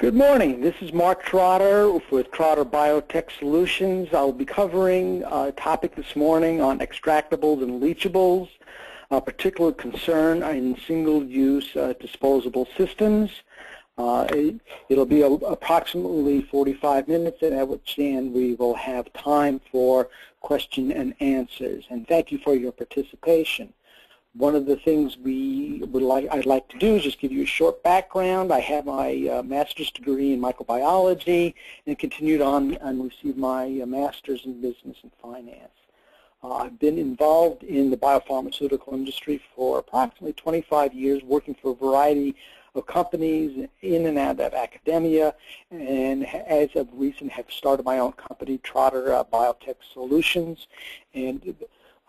Good morning. This is Mark Trotter with Trotter Biotech Solutions. I'll be covering a topic this morning on extractables and leachables, a particular concern in single-use uh, disposable systems. Uh, it, will be a, approximately 45 minutes, and at which end we will have time for question and answers. And thank you for your participation. One of the things we would like, I'd like to do is just give you a short background. I have my uh, master's degree in microbiology and continued on and received my uh, master's in business and finance. Uh, I've been involved in the biopharmaceutical industry for approximately 25 years, working for a variety of companies in and out of academia, and as of recent have started my own company, Trotter uh, Biotech Solutions, and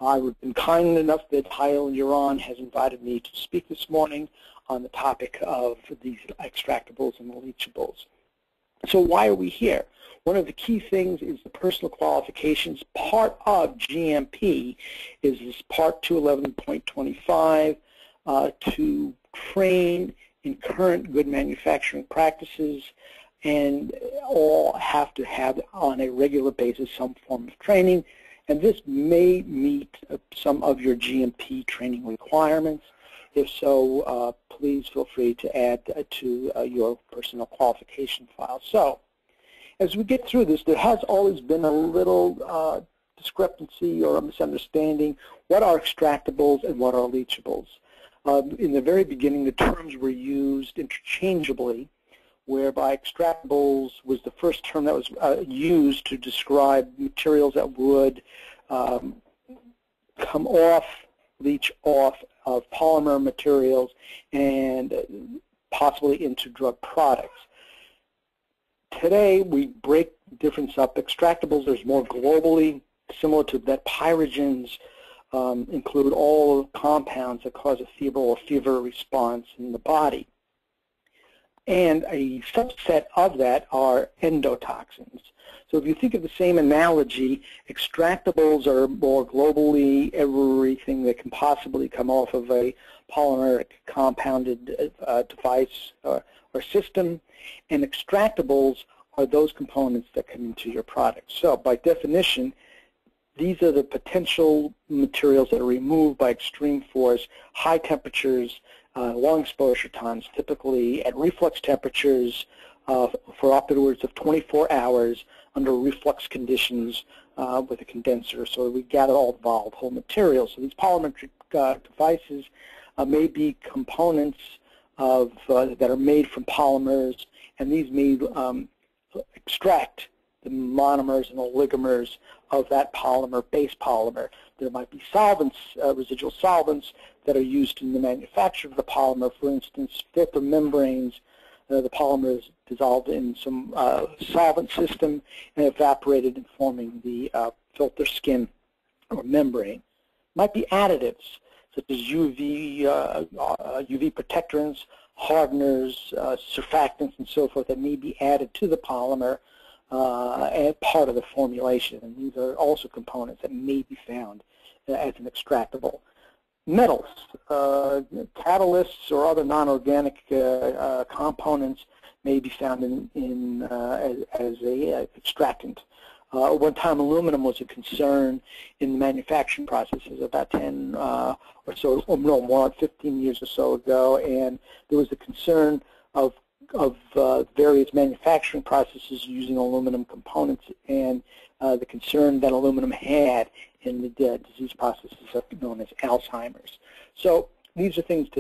I've been kind enough that Hyaluron has invited me to speak this morning on the topic of these extractables and leachables. So why are we here? One of the key things is the personal qualifications. Part of GMP is this Part 211.25 uh, to train in current good manufacturing practices and all have to have on a regular basis some form of training and this may meet uh, some of your GMP training requirements. If so, uh, please feel free to add uh, to uh, your personal qualification file. So, as we get through this, there has always been a little uh, discrepancy or a misunderstanding. What are extractables and what are leachables? Um, in the very beginning, the terms were used interchangeably, whereby extractables was the first term that was uh, used to describe materials that would um, come off, leach off of polymer materials and possibly into drug products. Today, we break difference up. Extractables, there's more globally, similar to that pyrogens um, include all compounds that cause a fever or fever response in the body. And a subset of that are endotoxins. So if you think of the same analogy, extractables are more globally everything that can possibly come off of a polymeric compounded uh, device or, or system, and extractables are those components that come into your product. So by definition, these are the potential materials that are removed by extreme force, high temperatures, uh, long exposure times, typically at reflux temperatures uh, for upwards of 24 hours under reflux conditions uh, with a condenser. So we gather all the volatile materials. So these polymeric uh, devices uh, may be components of, uh, that are made from polymers, and these may um, extract the monomers and oligomers of that polymer, base polymer. There might be solvents, uh, residual solvents, that are used in the manufacture of the polymer. For instance, filter membranes, uh, the polymer is dissolved in some uh, solvent system and evaporated forming the uh, filter skin or membrane. Might be additives, such as UV, UV uh, protectants, hardeners, uh, surfactants, and so forth that may be added to the polymer uh, part of the formulation. And these are also components that may be found uh, as an extractable. Metals, uh, catalysts, or other non-organic uh, uh, components may be found in, in as, as, a extractant. Uh, one time aluminum was a concern in the manufacturing processes about 10 uh, or so, or no more, 15 years or so ago, and there was a concern of of uh, various manufacturing processes using aluminum components and uh, the concern that aluminum had in the disease processes known as Alzheimer's. So these are things to